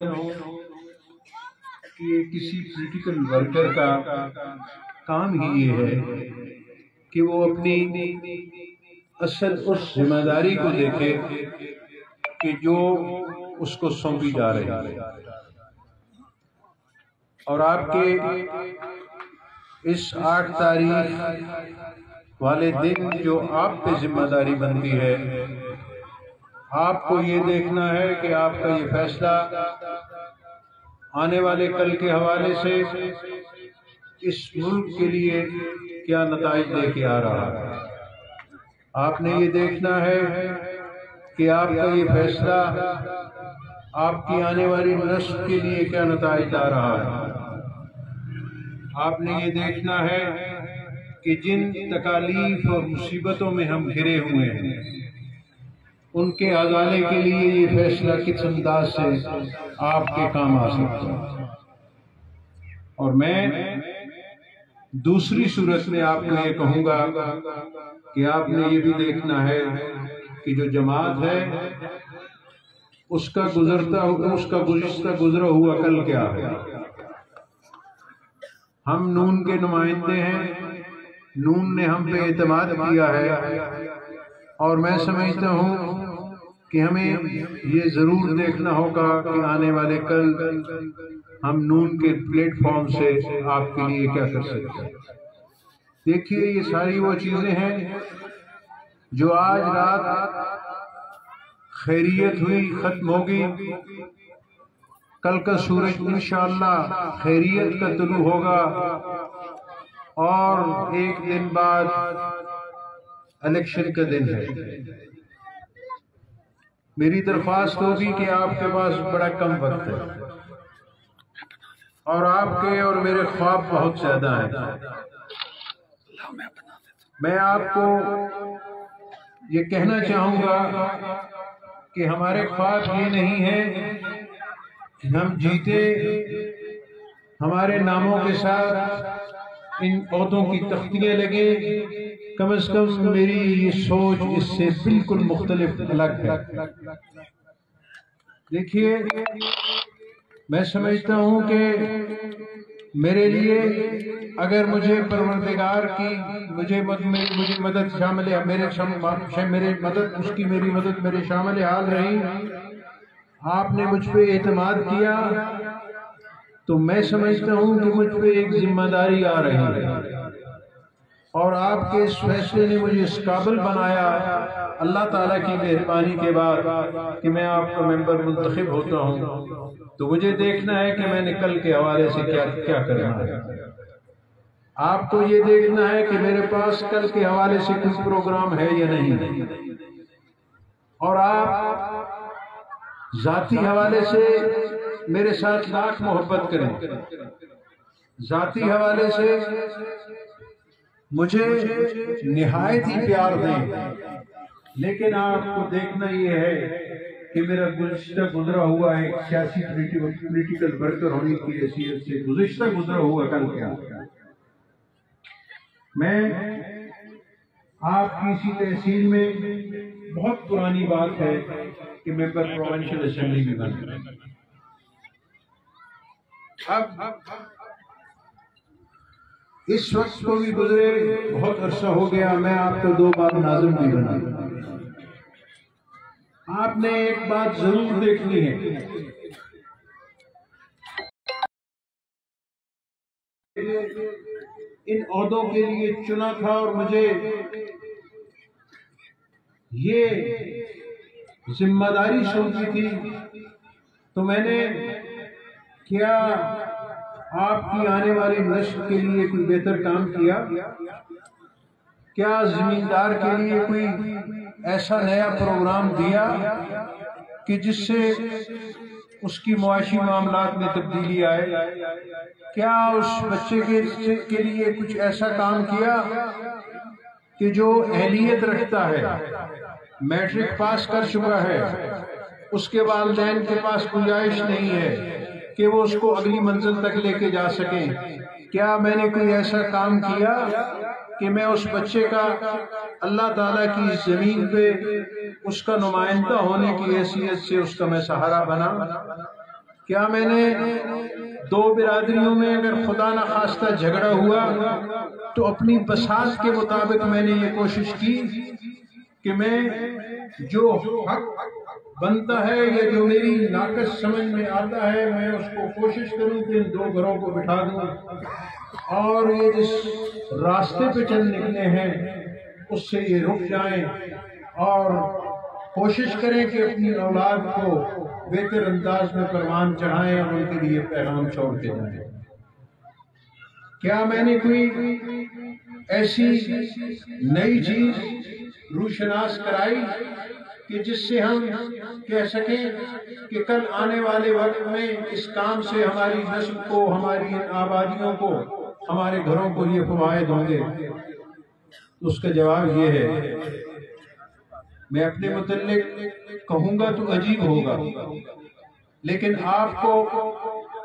कि किसी political worker का काम ही ये है कि वो अपनी असल उस ज़िम्मेदारी को देखे कि जो उसको सौंपी जा रही है। और आपके इस आठ तारीख वाले दिन जो आप पे ज़िम्मेदारी बनती है आपको ये देखना है कि आपका ये फैसला आने वाले कल के हवाले से इस मुल्क के लिए क्या नतज लेके आ रहा है। आपने ये देखना है कि आपका ये फैसला आपकी आने वाली नस्ल के लिए क्या नतज ला रहा है। आपने ये देखना है कि जिन तकालीफ और मुसीबतों में हम घिरे हुए हैं उनके अजाले के लिए ये फैसला किस अंदाज से आपके काम आ सकता है। और मैं दूसरी सूरत में आपको ये कहूँगा कि आपने ये भी देखना है कि जो जमात है, उसका गुजरता उसका गुजरता गुजरा हुआ कल क्या है? हम नून के नुमाइंदे हैं, नून ने हम पे एतमाद किया है। और मैं समझता हूँ कि हमें ये ज़रूर देखना होगा कि आने वाले कल हम नून के प्लेटफॉर्म से आपके लिए क्या कर सकते हैं। देखिए, ये सारी वो चीज़ें हैं जो आज रात खैरियत हुई, ख़त्म होगी कल का सूरज इंशाल्लाह खैरियत का तुलू होगा और एक दिन बाद इलेक्शन का दिन है। मेरी दरख्वास्त होगी कि आपके पास बड़ा कम वक्त है। और आपके और मेरे ख्वाब बहुत ज़्यादा हैं। मैं आपको ये कहना चाहूँगा कि हमारे ख्वाब ये नहीं है कि हम जीते, हमारे नामों के साथ इन पौधों की तख्तियाँ लगे कम अज कम मेरी ये सोच इससे बिल्कुल मुख्तलिफ़ अलग है। देखिए मैं समझता हूँ कि मेरे लिए अगर मुझे परवरदिगार की मुझे मद, मुझे मदद शामिल मेरे मेरे मदद उसकी मेरी मदद मेरे शामिल हाल रही आपने मुझ पर एतमाद किया तो मैं समझता हूँ कि मुझ पर एक ज़िम्मेदारी आ रही है। और आपके इस फैसले ने मुझे इस काबिल बनाया। अल्लाह ताला की मेहरबानी के बाद कि मैं आपका मेंबर मुंतखब होता हूँ। तो मुझे देखना है कि मैंने कल के हवाले से क्या क्या करना है। आपको ये देखना है कि मेरे पास कल के हवाले से कुछ प्रोग्राम है या नहीं। और आप जाती हवाले से मेरे साथ लाख मोहब्बत करें। जाती हवाले से मुझे निहायत ही प्यार दें। लेकिन आपको देखना यह है कि मेरा गुजश्ता गुजरा हुआ एक सियासी पोलिटिकल वर्कर होने की हैसियत से गुजश्ता गुजरा हुआ कल क्या? मैं आपकी इसी तहसील में बहुत पुरानी बात है कि मेंबर प्रोविंशियल असेंबली में बन अब इस वक्त को भी गुजरे, बहुत अरसा हो गया, मैं आपको दो बार नाजम भी बना। आपने एक बात ज़रूर देखनी है। इन औदों के लिए चुना था और मुझे ये ज़िम्मेदारी सौंपी थी। तो मैंने क्या आपकी आने वाली नस्ल के लिए कोई बेहतर काम किया? क्या जमींदार के लिए कोई ऐसा नया प्रोग्राम दिया कि जिससे उसकी मुआशी मामला में तब्दीली आए? क्या उस बच्चे के, के लिए कुछ ऐसा काम किया कि जो अहलियत रखता है मैट्रिक पास कर चुका है उसके वालदेन के पास गुंजाइश नहीं है? कि वो उसको अगली मंजिल तक लेके जा सके। क्या मैंने कोई ऐसा काम किया कि मैं उस बच्चे का अल्लाह ताला की ज़मीन पे उसका नुमाइंदा होने की हैसियत से उसका मैं सहारा बना? क्या मैंने दो बिरादरियों में अगर खुदा न खास्ता झगड़ा हुआ तो अपनी बसात के मुताबिक मैंने ये कोशिश की कि मैं जो हक बनता है या जो मेरी नाकस समझ में आता है, मैं उसको कोशिश करूँ कि इन दो घरों को बिठा दूँ। और ये जिस रास्ते पे चल निकले हैं, उससे ये रुक जाएँ और कोशिश करें कि अपनी औलाद को बेहतर अंदाज में परवान चढ़ाएँ और उनके लिए पैगाम छोड़ के जाएँ। क्या मैंने कोई ऐसी नई चीज़ रूशनास कराई कि जिससे हम कह सकें कि कल आने वाले वक्त में इस काम से हमारी नस्ल को, हमारी आबादियों को, हमारे घरों को ये फवायद होंगे। उसका जवाब ये है, मैं अपने मुतलिक कहूँगा तो अजीब होगा, लेकिन आपको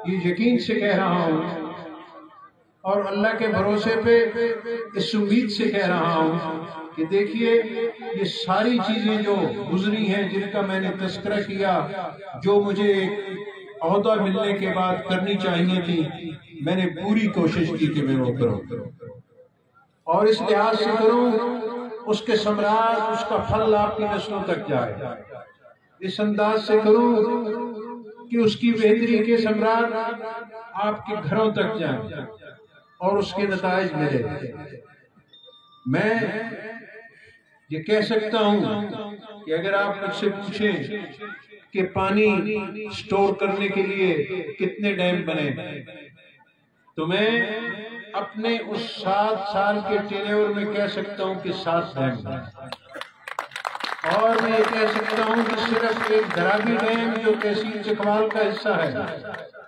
ये यकीन से कह रहा हूँ और अल्लाह के भरोसे पे इस उम्मीद से कह रहा हूँ कि देखिए, ये सारी चीज़ें जो गुजरी हैं, जिनका मैंने तस्करा किया, जो मुझे अहदा मिलने के बाद करनी चाहिए थी, मैंने पूरी कोशिश की कि मैं वो करूँ। और इस लिहाज से करूँ, उसके सम्राट, उसका फल आपकी नस्लों तक जाए। इस अंदाज से करूँ कि उसकी बेहतरी के सम्राट आपके घरों तक जाए। और उसके नतज मिले। मैं ये कह सकता हूँ कि अगर आप मुझसे पूछें कि पानी स्टोर करने के लिए कितने डैम बने तो मैं अपने उस सात साल के टेन्योर में कह सकता हूँ कि सात डैम बने और मैं ये कह सकता हूँ कि सिर्फ़ एक धरावी डैम जो तहसील चकवाल का हिस्सा है।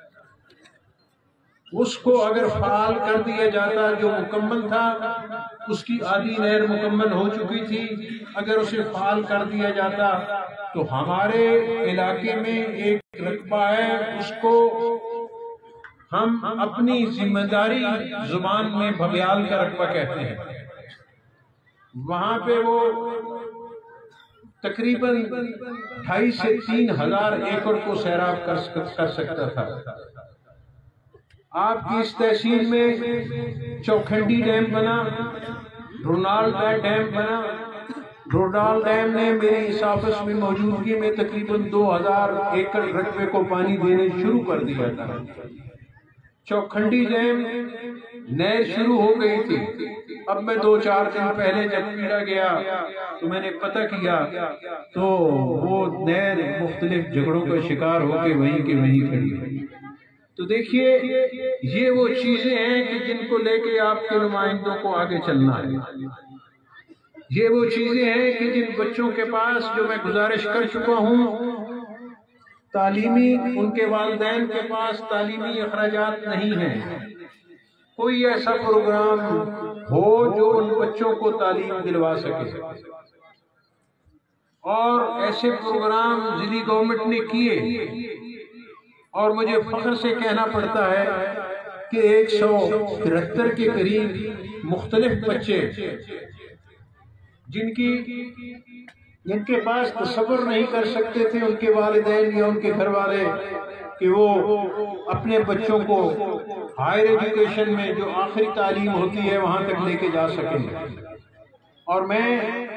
उसको अगर फाल कर दिया जाता जो मुकम्मल था, उसकी आधी नहर मुकम्मल हो चुकी थी, अगर उसे फाल कर दिया जाता तो हमारे इलाके में एक रकबा है, उसको हम अपनी ज़िम्मेदारी ज़ुबान में भबियाल का रकबा कहते हैं। वहाँ पे वो तकरीबन ढाई से तीन हज़ार एकड़ को सैराब कर सकता था। आपकी इस तहसील में चौखंडी डैम बना रोनाल डैम बना। रोडाल डैम ने मेरी ऑफ़िस में मौजूदगी में तकरीबन 2000 एकड़ रकबे को पानी देने शुरू कर दिया था। चौखंडी डैम नहर शुरू हो गई थी। अब मैं दो चार दिन पहले जब पीड़ा गया तो मैंने पता किया तो वो नहर मुख्तलिफ़ झगड़ों का शिकार होकर वहीं के वहीं खड़ी तो देखिए, ये वो चीज़ें हैं कि जिनको लेके आपके नुमाइंदों को आगे चलना है। ये वो चीज़ें हैं कि जिन बच्चों के पास जो मैं गुजारिश कर चुका हूँ, तालीमी, उनके वालदेन के पास तालीमी अखराज नहीं है। कोई ऐसा प्रोग्राम हो जो उन बच्चों को तालीम दिलवा सके। और ऐसे प्रोग्राम जिली गवर्नमेंट ने किए और मुझे फख्र से कहना पड़ता है कि एक सौ तिहत्तर के करीब मुख्तलिफ़ बच्चे, जिनकी, जिनके पास तस्वर नहीं कर सकते थे, उनके वालदेन या उनके घर वाले कि वो अपने बच्चों को हायर एजुकेशन में जो आखिरी तालीम होती है, वहाँ तक लेके जा सकें। और मैं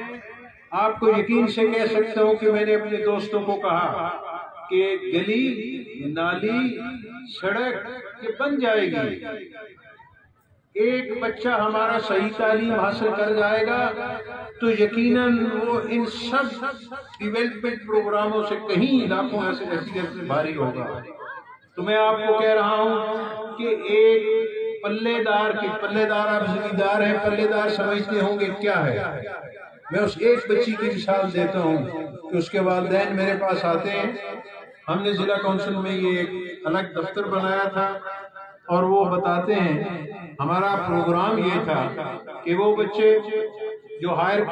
आपको यकीन से कह सकता हूँ कि मैंने अपने दोस्तों को कहा कि गली, नाली, सड़क ये बन जाएगी। एक बच्चा हमारा सही तालीम हासिल कर जाएगा तो यकीनन वो इन सब डिवेलपमेंट प्रोग्रामों से कहीं इलाकों ऐसे ऐसी ऐसे भारी होगा। तो मैं आपको कह रहा हूँ कि एक पल्लेदार के पल्लेदार आप जिम्मेदार हैं, पल्लेदार समझते होंगे क्या है। मैं उस एक बच्ची की मिसाल देता हूँ कि उसके वालदेन मेरे पास आते हैं। हमने जिला काउंसिल में ये एक अलग दफ्तर बनाया था और वो बताते हैं, हमारा प्रोग्राम ये था कि वो बच्चे जो हायर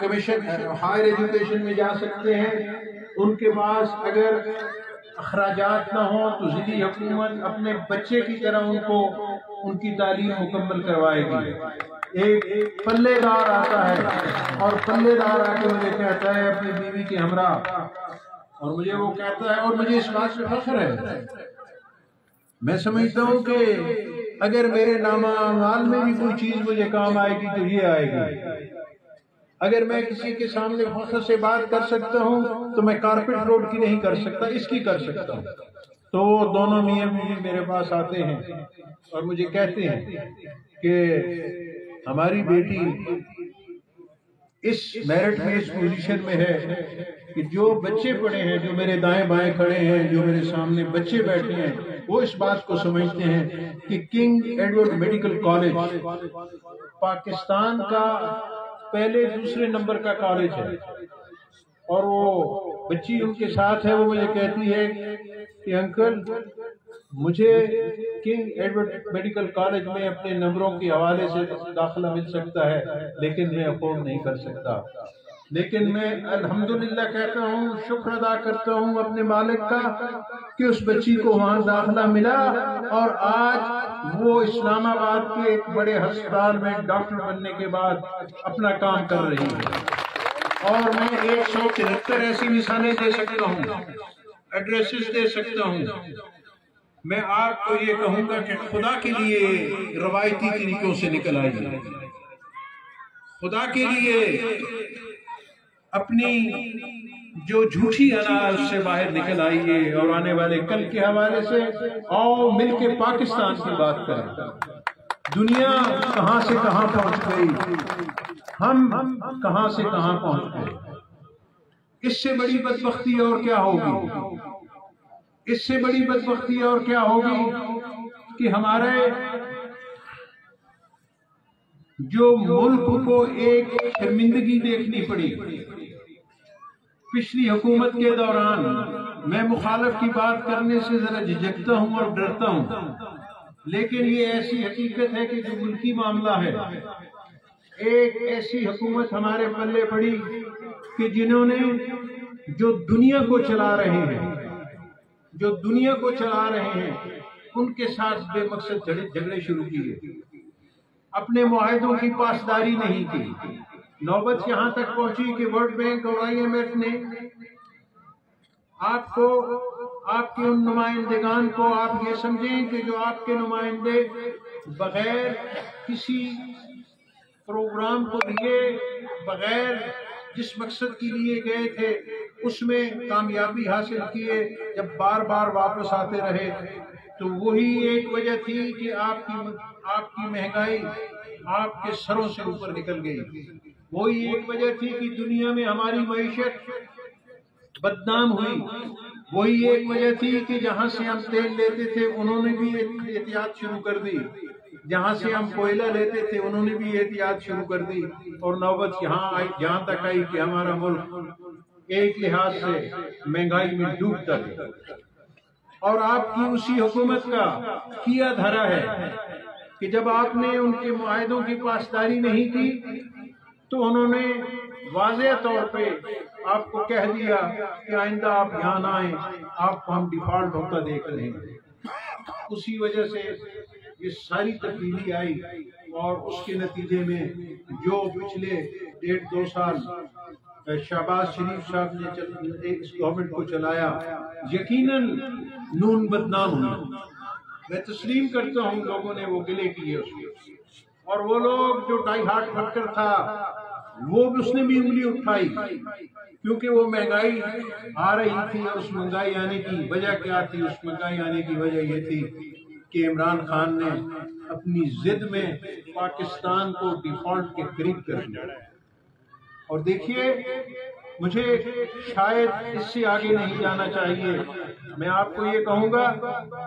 कमीशन, हायर एजुकेशन में जा सकते हैं, उनके पास अगर अखराज ना हो तो जिली हुकूमत अपने बच्चे की तरह उनको, उनकी तालीम मुकम्मल करवाएगी। एक पल्लेदार आता है और पल्लेदार आके मुझे कहता है अपनी बीवी के हमरा। और मुझे वो कहता है, और मुझे इस बात से फख्र है। मैं समझता हूँ कि अगर मेरे नामा में भी कोई चीज़ मुझे काम आएगी तो ये आएगी। अगर मैं किसी के सामने फख्र से बात कर सकता हूँ तो मैं कारपेट रोड की नहीं कर सकता, इसकी कर सकता हूँ। तो दोनों मियाँ बीवी मेरे पास आते हैं और मुझे कहते हैं कि हमारी बेटी इस मेरिट में इस पोजीशन में है कि जो बच्चे पढ़े हैं, जो मेरे दाएँ बाएँ खड़े हैं, जो मेरे सामने बच्चे बैठे हैं, वो इस बात को समझते हैं कि King Edward Medical College Pakistan का पहले दूसरे नंबर का कॉलेज है। और वो बच्ची उनके साथ है, वो मुझे कहती है कि अंकल मुझे किंग एडवर्ड मेडिकल कॉलेज में अपने नंबरों के हवाले से दाखिला मिल सकता है, लेकिन मैं अफोर्ड नहीं कर सकता। लेकिन मैं अल्हम्दुलिल्लाह कहता हूँ, शुक्र अदा करता हूँ अपने मालिक का कि उस बच्ची को वहाँ दाखिला मिला और आज वो इस्लामाबाद के एक बड़े अस्पताल में डॉक्टर बनने के बाद अपना काम कर रही है। और मैं एक सौ तिहत्तर ऐसी मिसालें दे सकता हूँ एड्रेसेस दे सकता हूँ मैं आपको ये कहूँगा कि खुदा के लिए रवायती तरीकों से निकल आइए। खुदा के लिए अपनी जो झूठी अना उससे बाहर निकल आइए और आने वाले कल के हवाले से आओ मिलके पाकिस्तान की बात करें। दुनिया कहाँ से कहाँ पहुँच गई? हम कहाँ से कहाँ पहुँच गए? इससे बड़ी बदबख्ती और क्या होगी? इससे बड़ी बदबख्ती और क्या होगी कि हमारे जो मुल्क को एक शर्मिंदगी देखनी पड़ी। पिछली हुकूमत के दौरान मैं मुखालफ की बात करने से जरा झिझकता हूँ और डरता हूँ, लेकिन ये ऐसी हकीकत है कि जो मुल्की मामला है, एक ऐसी हुकूमत हमारे पल्ले पड़ी कि जिन्होंने जो दुनिया को चला रहे हैं जो दुनिया को चला रहे हैं, उनके साथ बेमकसद झगड़े शुरू किए। अपने माहिदों की पासदारी नहीं की। नौबत यहाँ तक पहुँची कि वर्ल्ड बैंक और आईएमएफ ने आपको, आपके उन नुमाइंदेगान को आप ये समझें कि जो आपके नुमाइंदे बगैर किसी प्रोग्राम को लिए, बगैर जिस मकसद के लिए गए थे उसमें कामयाबी हासिल किए, जब बार बार वापस आते रहे तो वही एक वजह थी कि आपकी आपकी महँगाई आपके सरों से ऊपर निकल गई। वही एक वजह थी कि दुनिया में हमारी मीशत बदनाम हुई। वही एक वजह थी कि जहाँ से हम तेल लेते थे, उन्होंने भी एहतियात शुरू कर दी। जहाँ से हम कोयला लेते थे, उन्होंने भी एहतियात शुरू कर दी। और नौबत यहाँ आई, जहाँ तक आई कि हमारा मुल्क एक लिहाज से महँगाई में डूबता गया और आपकी उसी हुकूमत का किया धरा है कि जब आपने उनके माहों की पासदारी नहीं की तो उन्होंने वाजह तौर पे आपको कह दिया कि आइंदा आप यहाँ आए, आपको हम डिफ़ॉल्ट होता देख रहे हैं। उसी वजह से ये सारी तब्दीली आई और उसके नतीजे में जो पिछले डेढ़ दो साल शहबाज शरीफ साहब ने इस गवर्नमेंट को चलाया। यकीनन नून बदनाम हुई। मैं तस्लीम करता हूँ लोगों ने वो गिले किए उसके। और वो लोग जो डाई हार्ट फटकर था, वो भी उसने भी उंगली उठाई। क्योंकि वो महँगाई आ रही थी और उस महँगाई आने की वजह क्या थी? उस महँगाई आने की वजह ये थी कि इमरान खान ने अपनी जिद में पाकिस्तान को डिफ़ॉल्ट के करीब कर दिया। और देखिए, मुझे शायद इससे आगे नहीं जाना चाहिए। मैं आपको ये कहूँगा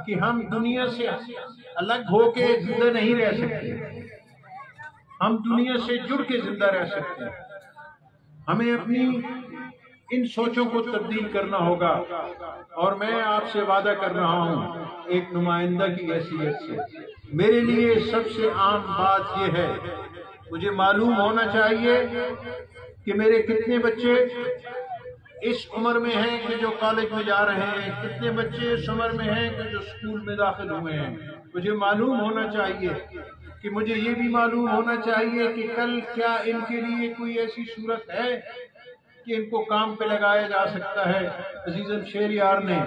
कि हम दुनिया से अलग होके ज़िंदा नहीं रह सकते। हम दुनिया से जुड़ के ज़िंदा रह सकते हैं। हमें अपनी इन सोचों को तब्दील करना होगा। और मैं आपसे वादा कर रहा हूँ, एक नुमाइंदा की हैसियत से। मेरे लिए सबसे आम बात यह है, मुझे मालूम होना चाहिए कि मेरे कितने बच्चे इस उम्र में हैं कि जो कॉलेज में जा रहे हैं? कितने बच्चे इस उम्र में हैं कि जो स्कूल में दाखिल हुए हैं? मुझे मालूम होना चाहिए कि मुझे ये भी मालूम होना चाहिए कि कल क्या इनके लिए कोई ऐसी सूरत है कि इनको काम पे लगाया जा सकता है? अजीजन शेरियार ने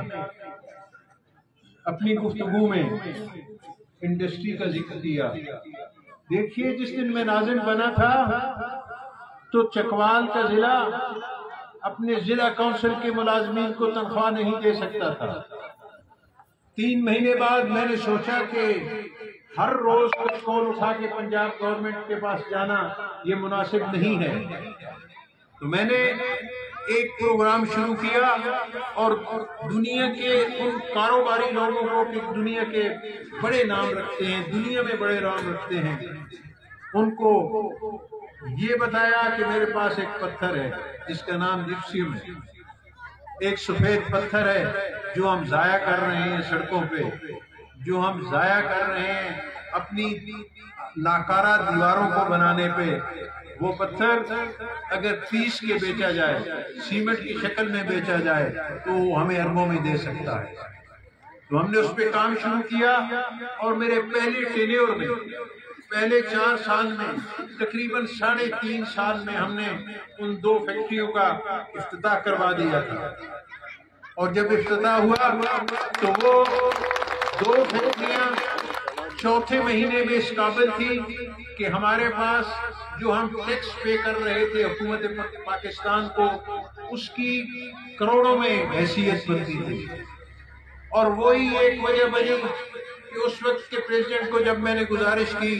अपनी गुफ्तगु में इंडस्ट्री का ज़िक्र किया। देखिए जिस दिन मैं नाजिम बना था तो चकवाल का जिला अपने जिला काउंसिल के मुलाजमीन को तनख्वाह नहीं दे सकता था। तीन महीने बाद मैंने सोचा कि हर रोज कॉल उठा के पंजाब गवर्नमेंट के पास जाना ये मुनासिब नहीं है। तो मैंने एक प्रोग्राम शुरू किया और दुनिया के उन कारोबारी लोगों को कि दुनिया के बड़े नाम रखते हैं, दुनिया में बड़े नाम रखते हैं, उनको ये बताया कि मेरे पास एक पत्थर है, जिसका नाम जिप्सियम है। एक सफ़ेद पत्थर है, जो हम जाया कर रहे हैं सड़कों पे। जो हम जाया कर रहे हैं अपनी नाकारा दीवारों को बनाने पे। वो पत्थर अगर पीस के बेचा जाए, सीमेंट की शक्ल में बेचा जाए तो वो हमें अरबों में दे सकता है। तो हमने उस पर काम शुरू किया और मेरे पहले टेन्योर में पहले चार साल में, तकरीबन साढ़े तीन साल में हमने उन दो फैक्ट्रियों का अफ्ताह करवा दिया था। और जब अफ्ताह हुआ तो वो दो फैक्ट्रियाँ चौथे महीने में इस काबिल थी कि हमारे पास जो हम टैक्स पे कर रहे थे हुकूमत पाकिस्तान को, उसकी करोड़ों में हैसियत बनती थी। और वही एक वजह बनी कि उस वक्त के प्रेसिडेंट को जब मैंने गुजारिश की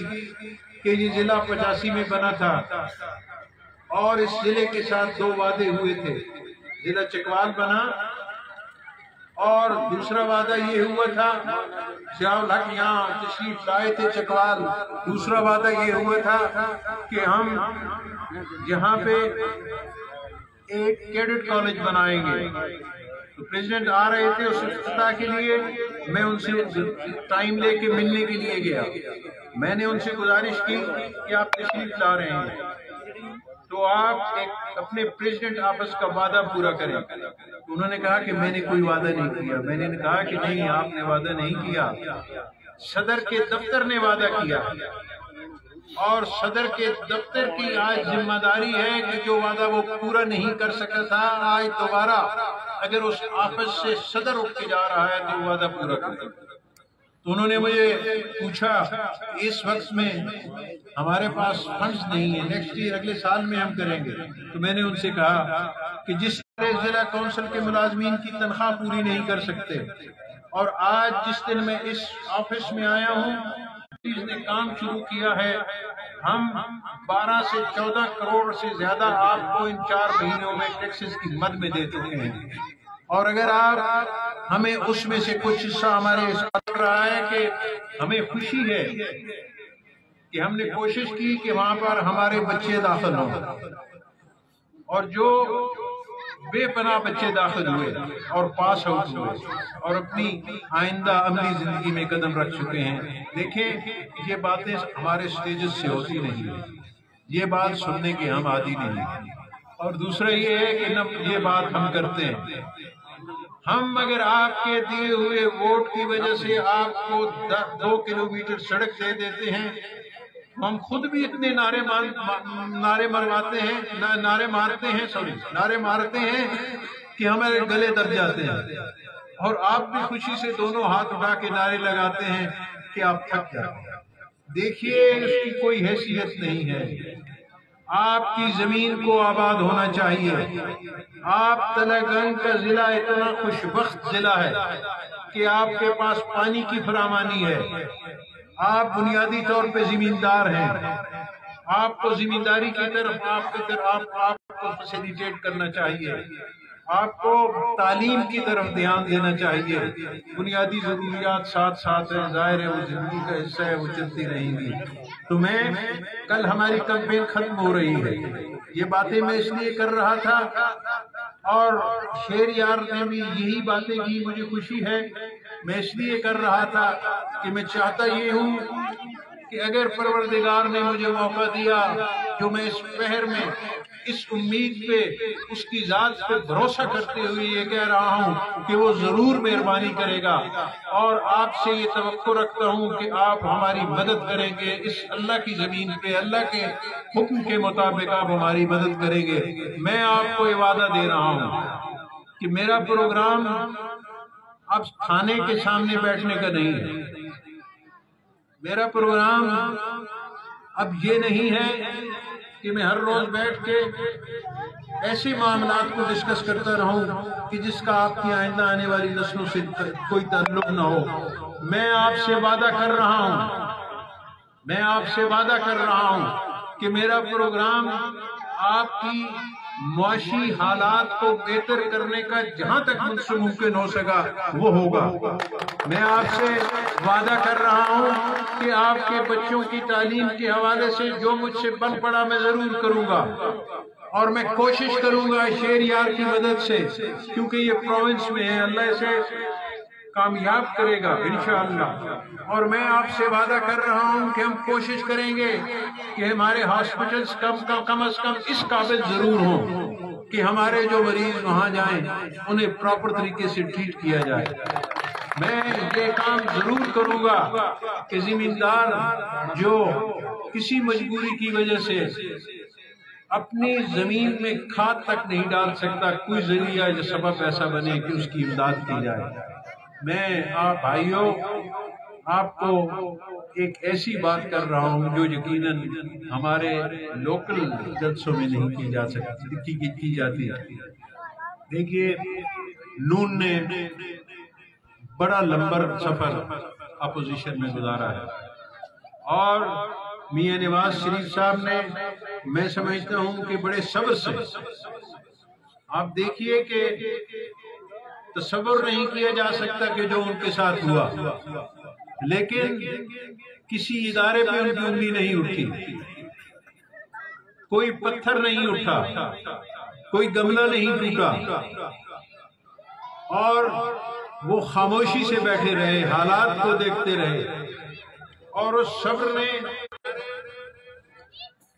कि ये जिला पचासी में बना था और इस ज़िले के साथ दो वादे हुए थे। जिला चकवाल बना और दूसरा वादा ये हुआ था श्याम हक यहाँ तशरीफ़ लाए थे चकवाल, दूसरा वादा ये हुआ था कि हम यहाँ पे एक कैडेट कॉलेज बनाएँगे। तो प्रेसिडेंट आ रहे थे इफ्ताह के लिए, मैं उनसे टाइम लेके मिलने के लिए गया। मैंने उनसे गुजारिश की कि आप तशरीफ़ ला रहे हैं। तो आप एक अपने प्रेसिडेंट आपस का वादा पूरा करें। तो उन्होंने कहा कि मैंने कोई वादा नहीं किया। मैंने कहा कि नहीं, आपने वादा नहीं किया। सदर के दफ्तर ने वादा किया। और सदर के दफ्तर की आज ज़िम्मेदारी है कि जो वादा वो पूरा नहीं कर सका था, आज दोबारा अगर उस ऑफ़िस से सदर उठ के जा रहा है तो वादा पूरा कर तो उन्होंने मुझे पूछा, इस वक्त में हमारे पास फंड्स नहीं है नेक्स्ट ईयर अगले साल में हम करेंगे। तो मैंने उनसे कहा कि जिस तरह जिला काउंसिल के मुलाजमीन की तनख्वाह पूरी नहीं कर सकते, और आज जिस दिन मैं इस ऑफ़िस में आया हूँ ने काम शुरू किया है। हम 12 से 14 करोड़ से ज़्यादा आपको इन चार महीनों में टैक्सेस की मद में दे चुके हैं। और अगर आप हमें उसमें से कुछ हिस्सा हमारे रहा है कि हमें खुशी है कि हमने कोशिश की कि वहाँ पर हमारे बच्चे दाखिल हों। और जो बेपना बच्चे दाखिल हुए और पास आउट हुए और अपनी आइंदा अमली ज़िंदगी में कदम रख चुके हैं। देखें ये बातें हमारे स्टेजेस से होती नहीं है। ये बात सुनने के हम आदि नहीं है। और दूसरा ये है कि न, ये बात हम करते हैं। हम अगर आपके दिए हुए वोट की वजह से आपको दो किलोमीटर सड़क दे देते हैं हम खुद भी इतने नारे मार नारे मरवाते हैं ना, नारे मारते हैं सॉरी नारे मारते हैं कि हमारे गले दब जाते हैं। और आप भी खुशी से दोनों हाथ उठा के नारे लगाते हैं कि आप थक जाते हैं। देखिए उसकी कोई हैसियत नहीं है। आपकी ज़मीन को आबाद होना चाहिए। आप तलागंग का जिला इतना खुशबख्त जिला है कि आपके पास पानी की फरामानी है। आप बुनियादी तौर पे जिम्मेदार हैं। आपको ज़िम्मेदारी की तरफ़ आपकी आप, आपको फैसिलिटेट करना चाहिए। आपको तालीम की तरफ़ ध्यान देना चाहिए। बुनियादी जरूरियात साथ साथ है। ज़ाहिर है वो ज़िंदगी का हिस्सा है वो चलती रहेंगी। तो मैं कल हमारी कंपेन खत्म हो रही है। ये बातें मैं इसलिए कर रहा था और शेर यार ने भी यही बातें की। मुझे खुशी है मैं इसलिए कर रहा था कि मैं चाहता ये हूँ कि अगर परवरदिगार ने मुझे मौका दिया, जो मैं इस पहर में, इस उम्मीद पे, उसकी जात पे भरोसा करते हुए ये कह रहा हूँ कि वो ज़रूर मेहरबानी करेगा। और आपसे ये तो रखता हूँ कि आप हमारी मदद करेंगे, इस अल्लाह की ज़मीन पे, अल्लाह के हुक्म के मुताबिक आप हमारी मदद करेंगे। मैं आपको ये वादा दे रहा हूँ कि मेरा प्रोग्राम अब खाने के सामने बैठने का नहीं है। मेरा प्रोग्राम अब ये नहीं है कि मैं हर रोज बैठ के ऐसे मामला को डिस्कस करता रहूँ कि जिसका आपकी आइंदा आने वाली नस्लों से कोई ताल्लुक ना हो। मैं आपसे वादा कर रहा हूँ। मैं आपसे वादा कर रहा हूँ कि मेरा प्रोग्राम आपकी मुआशी हालात को बेहतर करने का जहाँ तक मुझसे मुमकिन हो सका वो होगा। मैं आपसे वादा कर रहा हूँ कि आपके बच्चों की तालीम के हवाले से जो मुझसे बन पड़ा मैं ज़रूर करूँगा। और मैं कोशिश करूँगा शेर यार की मदद से, क्योंकि ये प्रोविंस में है। अल्लाह से कामयाब करेगा इनशाला और मैं आपसे वादा कर रहा हूँ कि हम कोशिश करेंगे कि हमारे हॉस्पिटल्स कम कम कम अज कम इस काबिल ज़रूर हों कि हमारे जो मरीज़ वहाँ जाएँ, उन्हें प्रॉपर तरीके से ट्रीट किया जाए। मैं ये काम ज़रूर करूँगा कि जिम्मेदार जो किसी मजबूरी की वजह से अपनी ज़मीन में खाद तक नहीं डाल सकता, कोई ज़रिया या सबब ऐसा बने कि उसकी इमदाद की जाए। मैं आप भाइयों आपको एक ऐसी बात कर रहा हूँ जो यकीनन हमारे लोकल जलसों में नहीं की जा सकती की, की, जाती है। देखिए नून ने बड़ा लंबर सफ़र अपोजिशन में गुजारा है। और मियाँ नवाज़ शरीफ साहब ने मैं समझता हूँ कि बड़े सब्र से आप देखिए कि तस्वर नहीं किया जा सकता कि जो उनके साथ हुआ। लेकिन किसी इदारे पे उनकी उंगली नहीं उठी। कोई पत्थर नहीं उठा। कोई गमला नहीं टूटा। और वो खामोशी से बैठे रहे, हालात को देखते रहे। और उस सब्र ने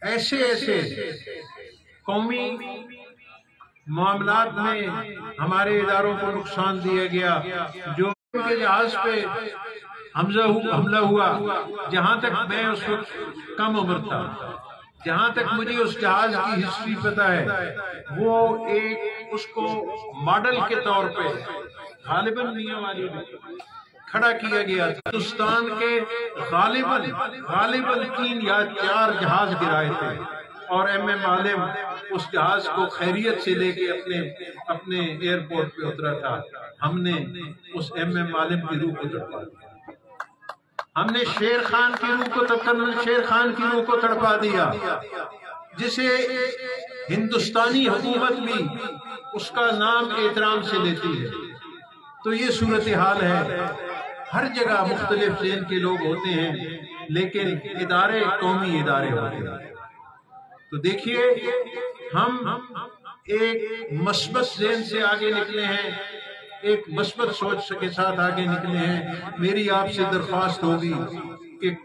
ऐसे ऐसे कौमी मामलात में हमारे इदारों को नुकसान दिया गया। जो के जहाज़ पे हमजा हमला हुआ, जहाँ तक मैं उस वक्त कम उम्र था, जहाँ तक मुझे उस जहाज़ की हिस्ट्री पता है, वो एक उसको मॉडल के तौर पे गालिबन मियाँ वाली खड़ा किया गया। था हिंदुस्तान के गालिबन गालिबन तीन या चार जहाज़ गिराए थे और एम एम आलिम उस जहाज़ को खैरियत से लेके अपने अपने एयरपोर्ट पे उतरा था। हमने उस एम एम आलिम की रूह को तड़पा दिया। हमने शेर खान की रूह को कर्नल शेर खान की रूह को तड़पा दिया। जिसे हिंदुस्तानी हुकूमत भी उसका नाम एहतराम से लेती है। तो ये सूरत हाल है। हर जगह मुख्तलिफ़ जेन के लोग होते हैं, लेकिन इदारे कौमी इदारे होते हैं। तो देखिए, हम एक मस्बत जेन से आगे निकले हैं। एक मस्बत सोच के साथ आगे निकले हैं। मेरी आपसे दरख्वास्त होगी कि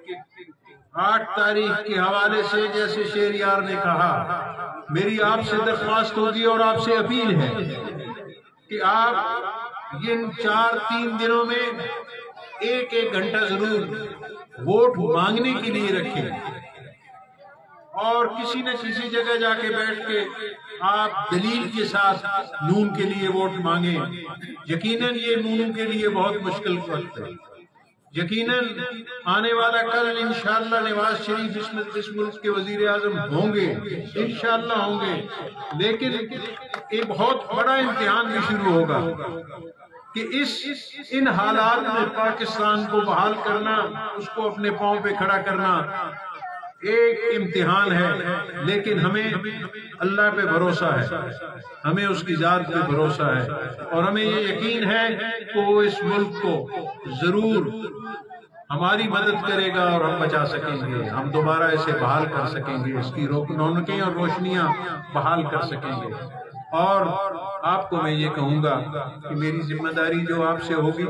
आठ तारीख के हवाले से जैसे शेर यार ने कहा, मेरी आपसे दरख्वास्त होगी और आपसे अपील है कि आप इन चार तीन दिनों में एक एक घंटा ज़रूर वोट मांगने के लिए रखें। और किसी न किसी जगह जाके बैठ के आप दलील के साथ नून के लिए वोट मांगे। यकीनन ये नून के लिए बहुत मुश्किल वक्त है। यकीनन आने वाला कल इंशाल्लाह नवाज़ शरीफ इस, इस मुल्क के वज़ीर आज़म होंगे इंशाल्लाह होंगे। लेकिन एक बहुत बड़ा इम्तिहान भी शुरू होगा कि इस इन हालात में पाकिस्तान को बहाल करना उसको अपने पाँव पे खड़ा करना एक इम्तिहान है, लेकिन हमें अल्लाह पे भरोसा है। हमें उसकी जात पे भरोसा है। और हमें ये यकीन है कि वो इस मुल्क को ज़रूर हमारी मदद करेगा और हम बचा सकेंगे। हम दोबारा इसे बहाल कर सकेंगे। इसकी रौनकें और रोशनियाँ बहाल कर सकेंगे। और आपको मैं ये कहूँगा कि मेरी ज़िम्मेदारी जो आपसे होगी,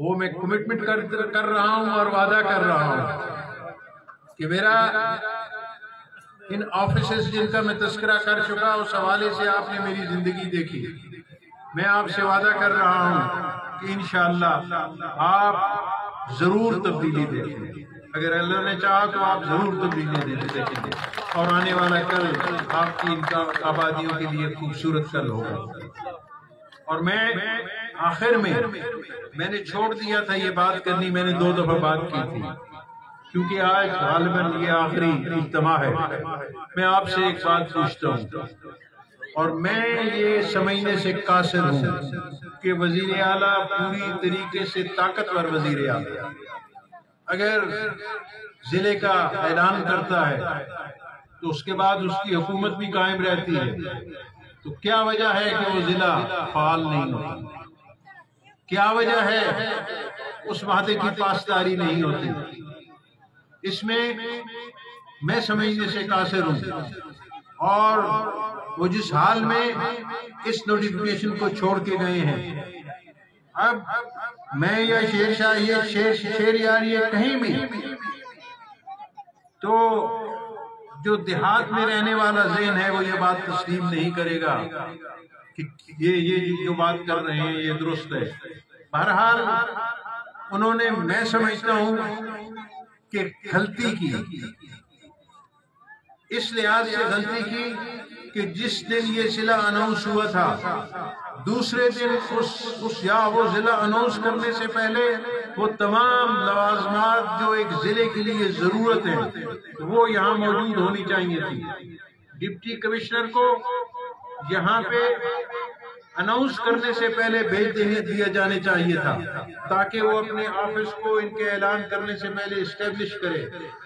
वो मैं कमिटमेंट कर कर रहा हूँ और वादा कर रहा हूँ। कि मेरा इन ऑफ़िस जिनका मैं तस्करा कर चुका, उस हवाले से आपने मेरी ज़िंदगी देखी। मैं आपसे वादा कर रहा हूँ कि इन आप ज़रूर तब्दीली देखेंगे। अगर अल्लाह ने चाहा तो आप ज़रूर तब्दीली देखेंगे। और आने वाला कल आपकी इनका आबादियों के लिए खूबसूरत कल होगा। और मैं आखिर में मैंने छोड़ दिया था ये बात करनी, मैंने दो दफ़ा बात की थी। क्योंकि आज गालबन ये आखिरी इज्तमा है। मैं आपसे एक बात पूछता हूँ। और मैं ये समझने से कासिर हूँ कि वज़ीर आला पूरी तरीके से ताकतवर वज़ीर आला अगर ज़िले का ऐलान करता है तो उसके बाद उसकी हुकूमत भी कायम रहती है। तो क्या वजह है कि वो जिला फाल नहीं होता? क्या वजह है? उस वादे की पासदारी नहीं होती। इसमें मैं समझने से कासिर हूँ। और वो जिस हाल में इस नोटिफिकेशन को छोड़ के गए हैं। अब मैं या शेर शाह ये शेर शेर यार ये कहीं भी तो जो देहात में रहने वाला जहन है, वो ये बात तस्लीम नहीं करेगा कि ये ये जो बात कर रहे हैं, ये दुरुस्त है। बहरहाल उन्होंने, मैं समझता हूँ कि गलती की। इस लिहाज से गलती की कि जिस दिन ये जिला अनाउंस हुआ था, दूसरे दिन उस उस या वो जिला अनाउंस करने से पहले वो तमाम लवाजमात जो एक ज़िले के लिए ज़रूरत है, वो यहाँ मौजूद होनी चाहिए थी। डिप्टी कमिश्नर को यहाँ पे अनाउंस करने से पहले भेज देने दिया जाने चाहिए था, ताकि वो अपने ऑफ़िस को इनके ऐलान करने से पहले स्टेब्लिश करे।